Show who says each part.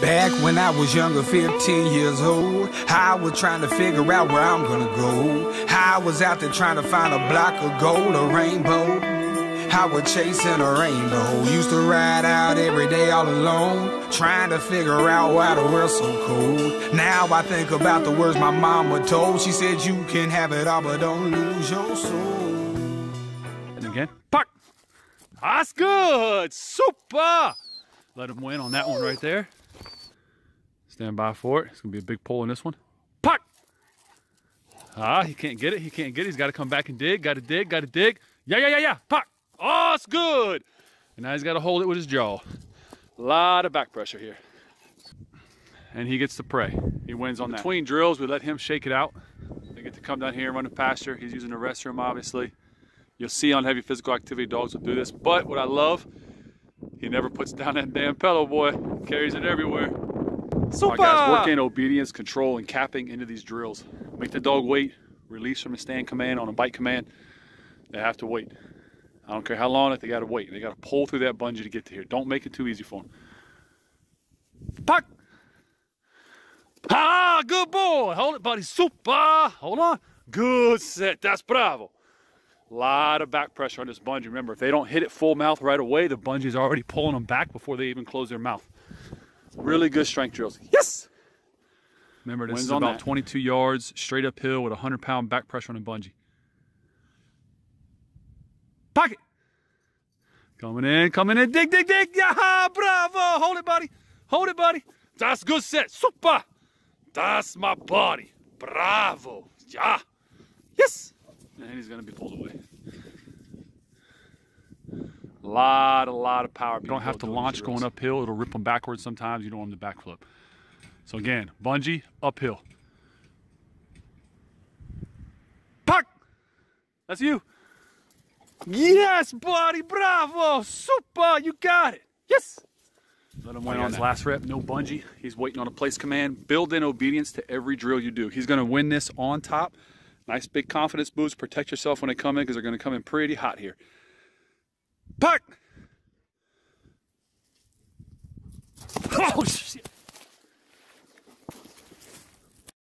Speaker 1: Back when I was younger, 15 years old, I was trying to figure out where I'm gonna go. I was out there trying to find a block of gold, a rainbow. I was chasing a rainbow. Used to ride out every day all alone, trying to figure out why the world's so cold. Now I think about the words my mama told. She said, You can have it all, but don't lose your soul.
Speaker 2: And again, park. That's good. Super. Let him win on that one right there. Stand by for it. It's going to be a big pull in this one. Puck! Ah, he can't get it. He can't get it. He's got to come back and dig. Got to dig. Got to dig. Yeah, yeah, yeah, yeah. Puck! Oh, it's good. And now he's got to hold it with his jaw. A lot of back pressure here. And he gets the prey. He wins on that. Between drills, we let him shake it out. They get to come down here and run the pasture. He's using the restroom, obviously. You'll see on heavy physical activity, dogs will do this. But what I love, he never puts down that damn pedal, boy. Carries it everywhere. Super! guys, work in obedience, control, and capping into these drills. Make the dog wait, release from a stand command on a bite command. They have to wait. I don't care how long they got to wait. They got to pull through that bungee to get to here. Don't make it too easy for them. Puck! Ah, good boy. Hold it, buddy. Super. Hold on. Good set. That's bravo. A lot of back pressure on this bungee. Remember, if they don't hit it full mouth right away, the bungee's already pulling them back before they even close their mouth. Really good strength drills. Yes! Remember, this Wins is about that. 22 yards, straight uphill with a 100 pound back pressure on a bungee. Pocket. Coming in, coming in, dig, dig, dig. Yeah, bravo. Hold it, buddy. Hold it, buddy. That's good set. Super. That's my body. Bravo. Yeah. Yes. And he's going to be pulled away. A lot, a lot of power. You don't have to launch going uphill. It'll rip them backwards sometimes. You don't want them to backflip. So again, bungee, uphill. Puck! That's you. Yes, buddy, bravo, super, you got it. Yes. Let him oh, wait on his last rep, no bungee. He's waiting on a place command. Build in obedience to every drill you do. He's gonna win this on top. Nice big confidence boost. Protect yourself when they come in because they're gonna come in pretty hot here. Puck! Oh, shit.